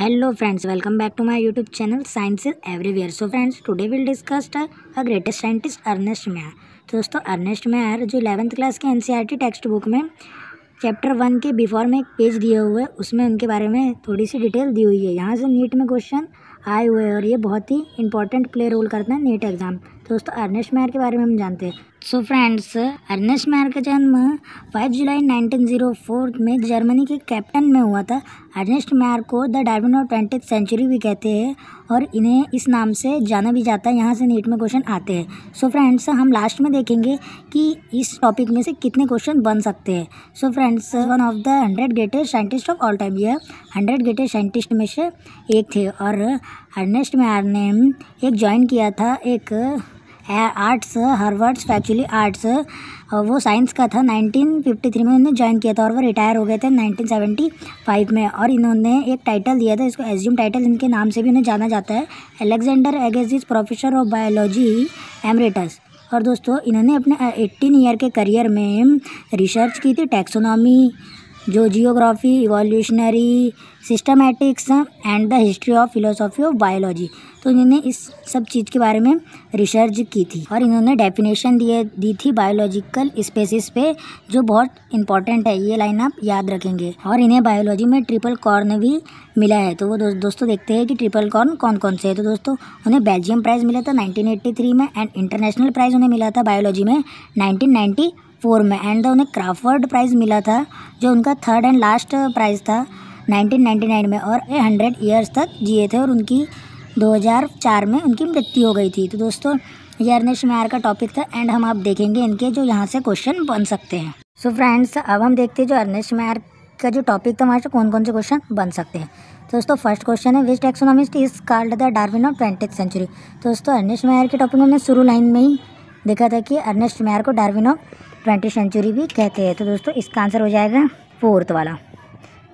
Welcome back to my YouTube channel Science is Everywhere. So friends, today we'll discuss the a greatest scientist Ernest Mayr. तो दोस्तों Ernest Mayr जो eleventh class के NCERT text book में chapter one के before में एक page दिए हुए उसमें उनके बारे में थोड़ी सी डिटेल दी हुई है यहाँ से नीट में क्वेश्चन आए हुए हैं और ये बहुत ही इंपॉर्टेंट प्ले रोल करते हैं नीट एग्ज़ाम दोस्तों, अर्नेस्ट मेयर के बारे में हम जानते हैं। सो फ्रेंड्स अर्नेस्ट मेयर का जन्म 5 जुलाई 1904 में जर्मनी के कैप्टन में हुआ था। अर्नेस्ट मेयर को the Darwin of twenty century भी कहते हैं और इन्हें इस नाम से जाना भी जाता है। यहाँ से नीट में क्वेश्चन आते हैं। सो फ्रेंड्स हम लास्ट में देखेंगे कि इस टॉपिक में से कितने क्वेश्चन बन सकते हैं। So friends one of the hundred greatest scientist of all time ये हंड्रेड ग्रेटेस्ट साइंटिस्ट में से एक थे और अर्नेस्ट मेयर ने एक ज्वाइन किया था एक आर्ट्स हार्वर्ड्स फैक्चुअली आर्ट्स वो साइंस का था। 1953 में उन्होंने ज्वाइन किया था और वो रिटायर हो गए थे 1975 में। और इन्होंने एक टाइटल दिया था, इसको एज्यूम टाइटल इनके नाम से भी उन्हें जाना जाता है। Alexander Agassiz professor of biology emeritus और दोस्तों, इन्होंने अपने एट्टीन ईयर के करियर में रिसर्च की थी टैक्सोनॉमी जो geography evolutionary systematics and the history of philosophy of biology तो इन्होंने इस सब चीज़ के बारे में रिसर्च की थी और इन्होंने डेफिनेशन दिए दी थी बायोलॉजिकल स्पेसिस पे जो बहुत इंपॉर्टेंट है। ये लाइन आप याद रखेंगे। और इन्हें बायोलॉजी में ट्रिपल कॉर्न भी मिला है। तो वो दो, दोस्तों देखते हैं कि ट्रिपल कॉर्न कौन कौन से है। तो दोस्तों उन्हें बेल्जियम प्राइज़ मिला था नाइनटीन में एंड इंटरनेशनल प्राइज़ उन्हें मिला था बायोलॉजी में नाइनटीन फोर में एंड उन्हें क्राफर्ड प्राइज़ मिला था, जो उनका थर्ड एंड लास्ट प्राइज़ था 1999 में, और ये हंड्रेड ईयर्स तक जिए थे, और उनकी 2004 में उनकी मृत्यु हो गई थी। तो दोस्तों, ये अर्नेश मैर का टॉपिक था एंड हम आप देखेंगे इनके जो यहाँ से क्वेश्चन बन सकते हैं। सो so फ्रेंड्स अब हम देखते हैं जो अर्नेश मैर का जो टॉपिक था, वहाँ से कौन कौन से क्वेश्चन बन सकते हैं। तो दोस्तों फ़र्स्ट क्वेश्चन है which taxonomist is called the Darwin of twenty century दोस्तों अर्नेस्ट मैर के टॉपिक हमने शुरू लाइन में ही देखा था कि अर्नेस्ट मैर को डार्विन ऑफ़ ट्वेंटी सेंचुरी भी कहते हैं। तो दोस्तों इसका आंसर हो जाएगा फोर्थ वाला।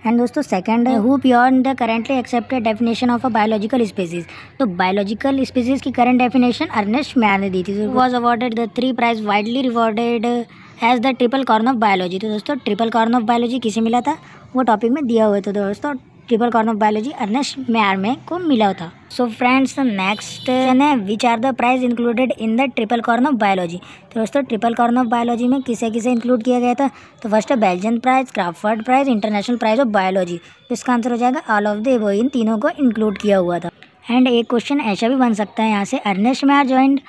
एंड दोस्तों सेकंड है who beyond the currently accepted definition of a biological species तो बायोलॉजिकल स्पीसीज की करंट डेफिनेशन अर्नेस्ट मैर ने दी थी। Was awarded the three prize widely rewarded as the triple crown of biology तो दोस्तों triple crown of biology किसे मिला था? वो टॉपिक में दिया हुआ था दोस्तों triple crown of biology Ernest Mayr में को मिला था। सो फ्रेंड्स नेक्स्ट है which are the prize included in the triple crown of biology तो दोस्तों ट्रिपल कॉर्न ऑफ़ बायोलॉजी में किसे किसे इंक्लूड किया गया था? तो फ़र्स्ट है Belgian prize Crafoord prize international prize of biology तो इसका आंसर हो जाएगा ऑल ऑफ़ द इन तीनों को इंक्लूड किया हुआ था। एंड एक क्वेश्चन ऐसा भी बन सकता है यहाँ से, Ernest Mayr joint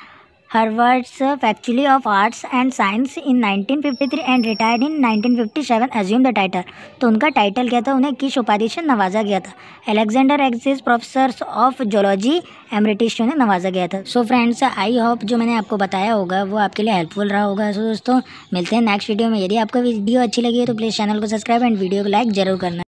Harvard's Faculty of Arts and Science in 1953 and retired in 1957 assumed the title. तो उनका टाइटल क्या था? उन्हें किस उपाधि से नवाजा गया था। Alexander Agassiz professor of zoology emeritus ने नवाजा गया था। सो फ्रेंड्स आई होप जो मैंने आपको बताया होगा, वो आपके लिए हेल्पफुल रहा होगा। सो दोस्तों, मिलते हैं नेक्स्ट वीडियो में। यदि आपको वीडियो अच्छी लगी है तो प्लीज़ चैनल को सब्सक्राइब एंड वीडियो को लाइक ज़रूर करना।